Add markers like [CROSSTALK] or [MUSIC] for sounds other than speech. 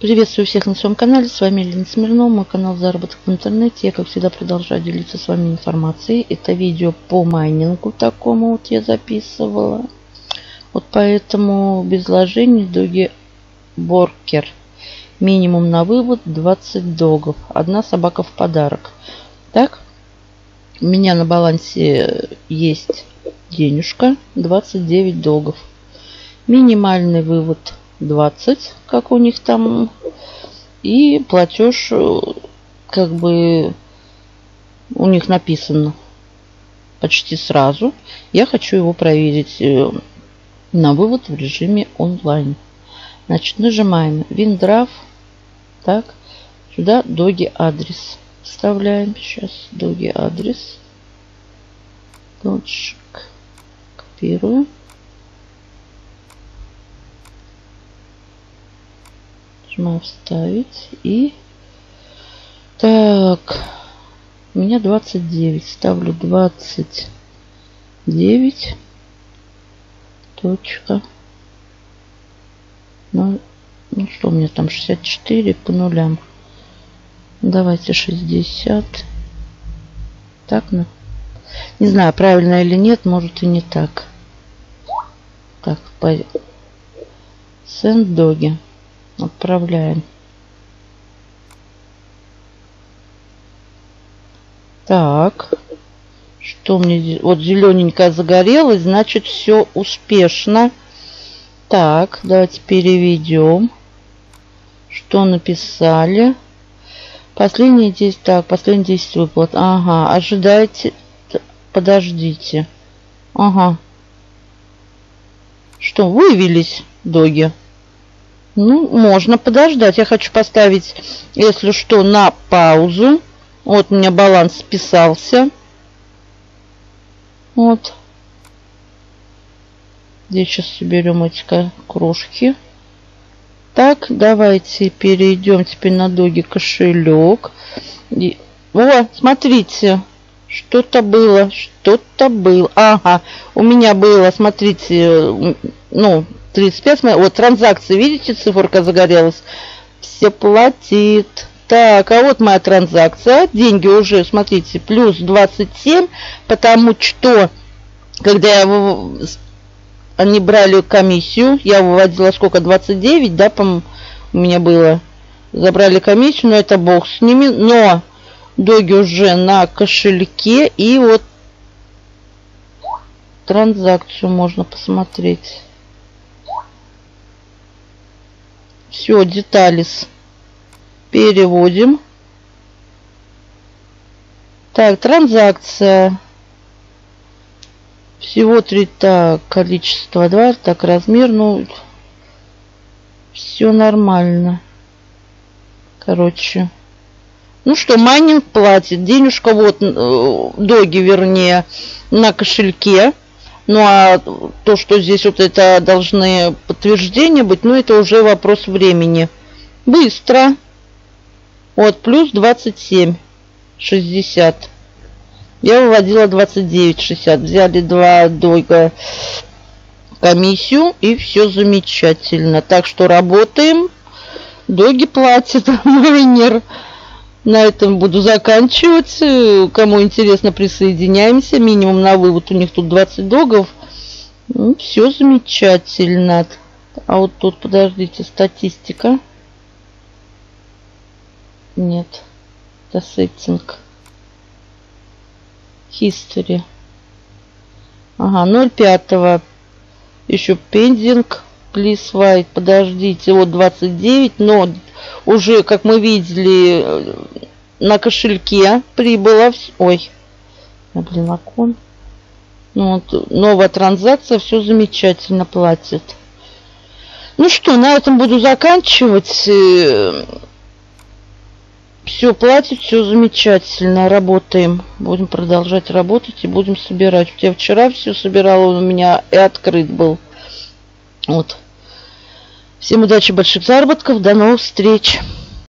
Приветствую всех на своем канале. С вами Елена Смирнова, мой канал Заработок в интернете. Я, как всегда, продолжаю делиться с вами информацией. Это видео по майнингу такому вот я записывала. Вот поэтому без вложений Доги Боркер. Минимум на вывод 20 догов. Одна собака в подарок. Так, у меня на балансе есть денежка 29 догов. Минимальный вывод 20, как у них там. И платеж, э, как бы, у них написано почти сразу. Я хочу его проверить э, на вывод в режиме онлайн. Значит, нажимаем Виндрав. Так, сюда доги адрес. Вставляем сейчас доги адрес. Точек. Копирую. Нажимаю вставить. И так. У меня 29. Ставлю 29. Точка. Ну, ну что у меня там 64 по нулям. Давайте 60. Так, ну. Не знаю, правильно или нет, может и не так. Так, по... Сендоги. Отправляем. Так. Что мне здесь? Вот зелененькая загорелась, значит все успешно. Так, давайте переведем. Что написали? Последние 10, так, последние 10 выплат. Ага, ожидайте, подождите. Ага. Что, вывелись доги? Ну, можно подождать. Я хочу поставить, если что, на паузу. Вот у меня баланс списался. Вот. Здесь сейчас соберем эти крошки. Так, давайте перейдем теперь на доги кошелек. И... О, смотрите, что-то было, что-то было. Ага, у меня было, смотрите, ну, 35, вот транзакции, видите, циферка загорелась? Все платит. Так, а вот моя транзакция. Деньги уже, смотрите, плюс 27, потому что, когда я они брали комиссию, я выводила сколько, 29, да, по у меня было. Забрали комиссию, но это бог с ними. Но доги уже на кошельке, и вот транзакцию можно посмотреть. Все, деталис. Переводим. Так, транзакция. Всего три так, количество два, так, размер, ну, все нормально. Короче. Ну что, майнинг платит. Денежка вот, э, доги вернее, на кошельке. Ну а то, что здесь вот это должны подтверждения быть, ну это уже вопрос времени. Быстро. Вот, плюс 27, 60. Я выводила 29, 60. Взяли два дойга комиссию и все замечательно. Так что работаем. Доги платят, [LAUGHS] майнер. На этом буду заканчивать. Кому интересно, присоединяемся. Минимум на вывод у них тут 20 догов. Ну, все замечательно. А вот тут, подождите, статистика. Нет. Это сеттинг. History. Ага, 0,5. Еще пендинг. Please wait. Подождите. Вот 29. Но уже, как мы видели, на кошельке прибыло. Ой, блин, окон. Ну, вот, новая транзакция, все замечательно платит. Ну что, на этом буду заканчивать. Э, все платит, все замечательно. Работаем. Будем продолжать работать и будем собирать. Я вчера все собирала, у меня и открыт был. Вот. Всем удачи, больших заработков. До новых встреч.